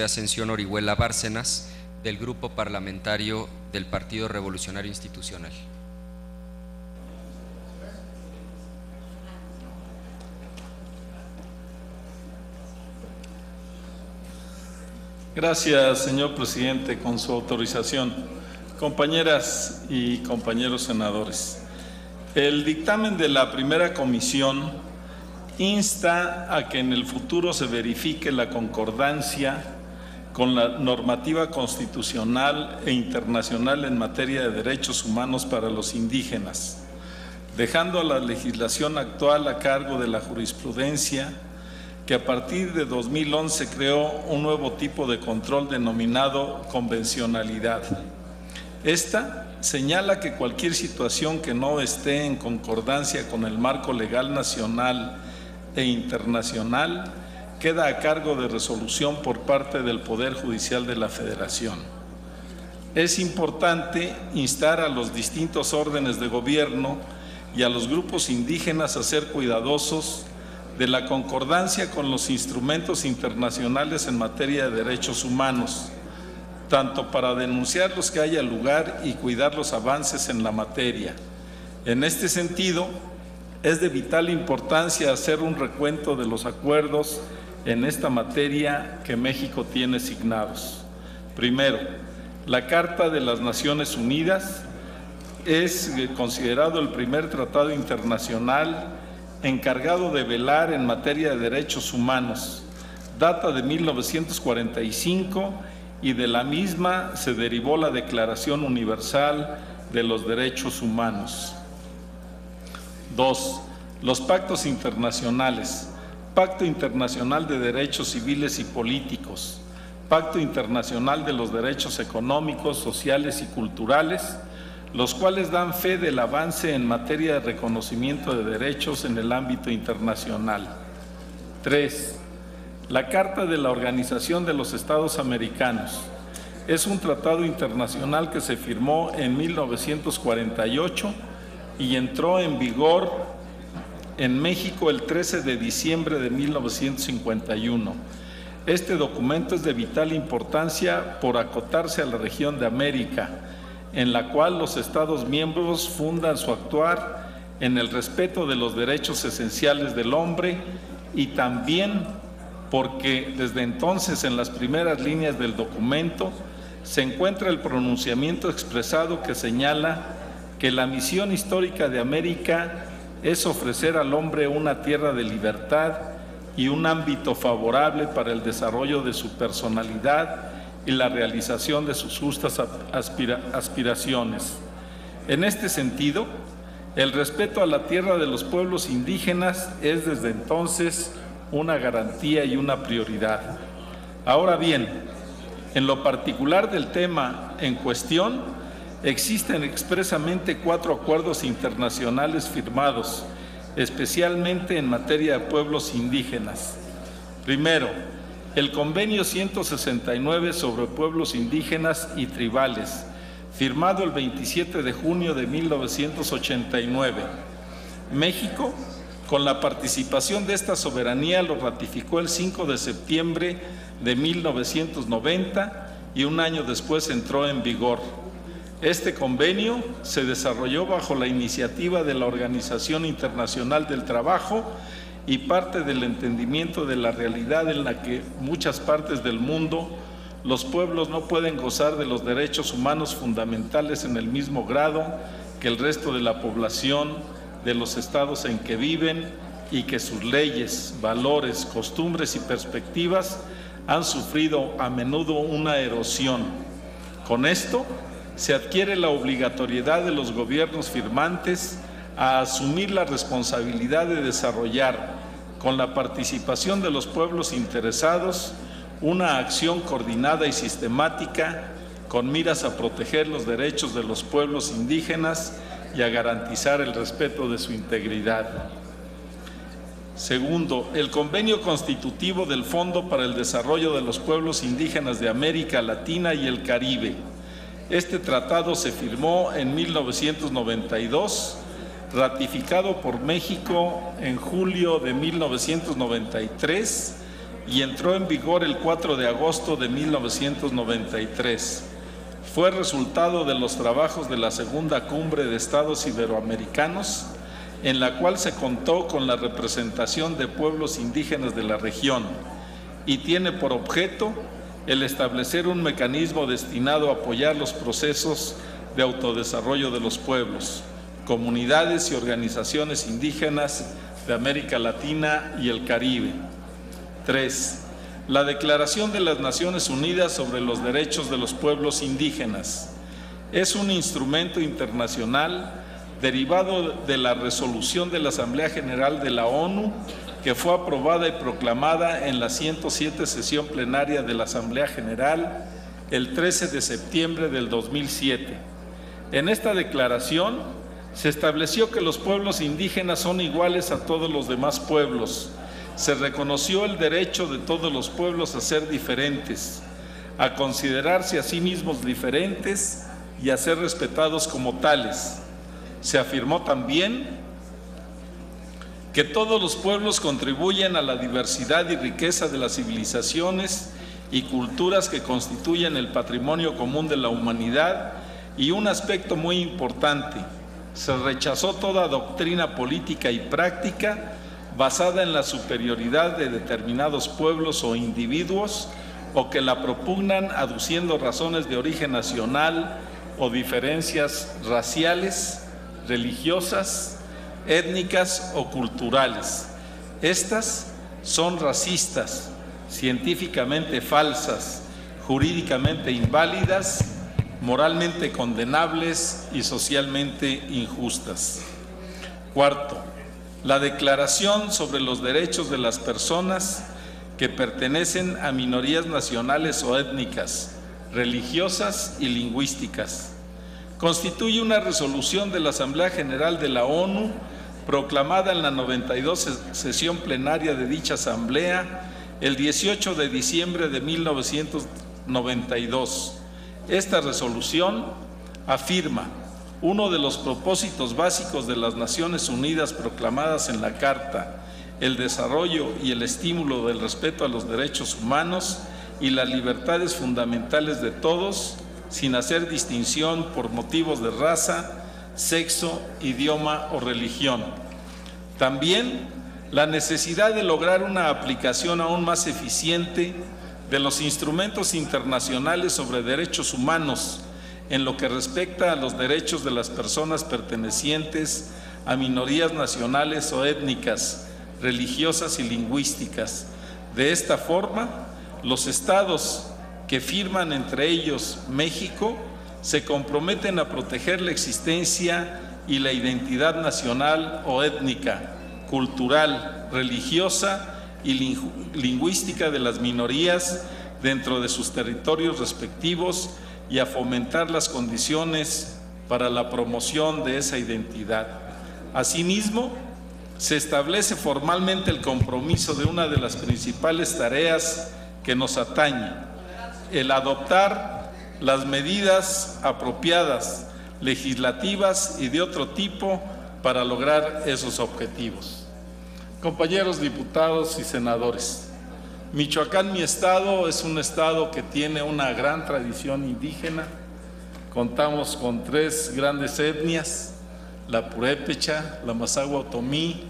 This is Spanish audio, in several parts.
Ascensión Orihuela Bárcenas, del Grupo Parlamentario del Partido Revolucionario Institucional. Gracias, señor presidente, con su autorización. Compañeras y compañeros senadores, el dictamen de la primera comisión insta a que en el futuro se verifique la concordancia con la normativa constitucional e internacional en materia de derechos humanos para los indígenas, dejando a la legislación actual a cargo de la jurisprudencia que a partir de 2011 creó un nuevo tipo de control denominado convencionalidad. Esta señala que cualquier situación que no esté en concordancia con el marco legal nacional e internacional queda a cargo de resolución por parte del Poder Judicial de la Federación. Es importante instar a los distintos órdenes de gobierno y a los grupos indígenas a ser cuidadosos de la concordancia con los instrumentos internacionales en materia de derechos humanos, tanto para denunciar los que haya lugar y cuidar los avances en la materia. En este sentido, es de vital importancia hacer un recuento de los acuerdos en esta materia que México tiene signados. Primero, la Carta de las Naciones Unidas es considerado el primer tratado internacional encargado de velar en materia de derechos humanos. Data de 1945 y de la misma se derivó la Declaración Universal de los Derechos Humanos. Dos, los pactos internacionales. Pacto Internacional de Derechos Civiles y Políticos, Pacto Internacional de los Derechos Económicos, Sociales y Culturales, los cuales dan fe del avance en materia de reconocimiento de derechos en el ámbito internacional. Tres, la Carta de la Organización de los Estados Americanos. Es un tratado internacional que se firmó en 1948 y entró en vigor en México el 13 de diciembre de 1951. Este documento es de vital importancia por acotarse a la región de América, en la cual los Estados miembros fundan su actuar en el respeto de los derechos esenciales del hombre y también porque desde entonces en las primeras líneas del documento se encuentra el pronunciamiento expresado que señala que la misión histórica de América es ofrecer al hombre una tierra de libertad y un ámbito favorable para el desarrollo de su personalidad y la realización de sus justas aspiraciones. En este sentido, el respeto a la tierra de los pueblos indígenas es desde entonces una garantía y una prioridad. Ahora bien, en lo particular del tema en cuestión, Existen expresamente cuatro acuerdos internacionales firmados, especialmente en materia de pueblos indígenas. Primero, el Convenio 169 sobre pueblos indígenas y tribales, firmado el 27 de junio de 1989. México, con la participación de esta soberanía, lo ratificó el 5 de septiembre de 1990 y un año después entró en vigor. Este convenio se desarrolló bajo la iniciativa de la Organización Internacional del Trabajo y parte del entendimiento de la realidad en la que muchas partes del mundo los pueblos no pueden gozar de los derechos humanos fundamentales en el mismo grado que el resto de la población de los estados en que viven y que sus leyes, valores, costumbres y perspectivas han sufrido a menudo una erosión. Con esto, se adquiere la obligatoriedad de los gobiernos firmantes a asumir la responsabilidad de desarrollar, con la participación de los pueblos interesados, una acción coordinada y sistemática con miras a proteger los derechos de los pueblos indígenas y a garantizar el respeto de su integridad. Segundo, el convenio constitutivo del Fondo para el Desarrollo de los Pueblos Indígenas de América Latina y el Caribe este tratado se firmó en 1992, ratificado por México en julio de 1993 y entró en vigor el 4 de agosto de 1993. Fue resultado de los trabajos de la Segunda Cumbre de Estados Iberoamericanos, en la cual se contó con la representación de pueblos indígenas de la región y tiene por objeto el establecer un mecanismo destinado a apoyar los procesos de autodesarrollo de los pueblos, comunidades y organizaciones indígenas de América Latina y el Caribe. 3. La Declaración de las Naciones Unidas sobre los Derechos de los Pueblos Indígenas es un instrumento internacional derivado de la resolución de la Asamblea General de la ONU que fue aprobada y proclamada en la 107 sesión plenaria de la Asamblea General el 13 de septiembre del 2007. En esta declaración se estableció que los pueblos indígenas son iguales a todos los demás pueblos. Se reconoció el derecho de todos los pueblos a ser diferentes, a considerarse a sí mismos diferentes y a ser respetados como tales. Se afirmó también que todos los pueblos contribuyen a la diversidad y riqueza de las civilizaciones y culturas que constituyen el patrimonio común de la humanidad. Y un aspecto muy importante, se rechazó toda doctrina política y práctica basada en la superioridad de determinados pueblos o individuos o que la propugnan aduciendo razones de origen nacional o diferencias raciales, religiosas, étnicas o culturales. Estas son racistas, científicamente falsas, jurídicamente inválidas, moralmente condenables y socialmente injustas. Cuarto, la Declaración sobre los Derechos de las Personas que pertenecen a minorías nacionales o étnicas, religiosas y lingüísticas. Constituye una resolución de la Asamblea General de la ONU proclamada en la 92 sesión plenaria de dicha asamblea el 18 de diciembre de 1992. Esta resolución afirma uno de los propósitos básicos de las Naciones Unidas proclamadas en la Carta, el desarrollo y el estímulo del respeto a los derechos humanos y las libertades fundamentales de todos, sin hacer distinción por motivos de raza, sexo, idioma o religión. También la necesidad de lograr una aplicación aún más eficiente de los instrumentos internacionales sobre derechos humanos en lo que respecta a los derechos de las personas pertenecientes a minorías nacionales o étnicas, religiosas y lingüísticas. De esta forma, los estados que firman entre ellos México se comprometen a proteger la existencia y la identidad nacional o étnica, cultural, religiosa y lingüística de las minorías dentro de sus territorios respectivos y a fomentar las condiciones para la promoción de esa identidad. Asimismo, se establece formalmente el compromiso de una de las principales tareas que nos atañe, el adoptar las medidas apropiadas, legislativas y de otro tipo para lograr esos objetivos. Compañeros diputados y senadores, Michoacán, mi estado, es un estado que tiene una gran tradición indígena. Contamos con tres grandes etnias, la purépecha, la mazahua otomí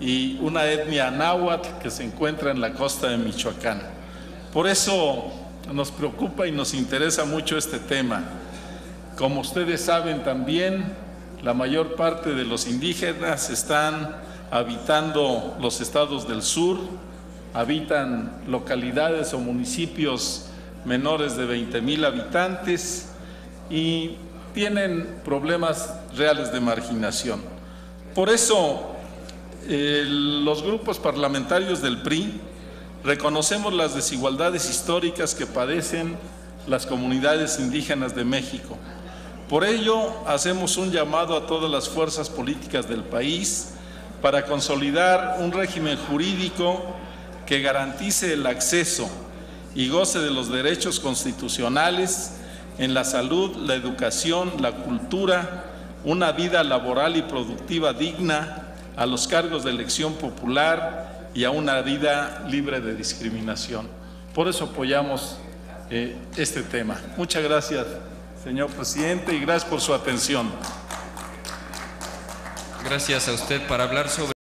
y una etnia náhuatl que se encuentra en la costa de Michoacán. Por eso nos preocupa y nos interesa mucho este tema. Como ustedes saben también, la mayor parte de los indígenas están habitando los estados del sur, habitan localidades o municipios menores de 20 mil habitantes y tienen problemas reales de marginación. Por eso, eh, los grupos parlamentarios del PRI reconocemos las desigualdades históricas que padecen las comunidades indígenas de México. Por ello, hacemos un llamado a todas las fuerzas políticas del país para consolidar un régimen jurídico que garantice el acceso y goce de los derechos constitucionales en la salud, la educación, la cultura, una vida laboral y productiva digna a los cargos de elección popular y a una vida libre de discriminación. Por eso apoyamos eh, este tema. Muchas gracias, señor presidente, y gracias por su atención. Gracias a usted para hablar sobre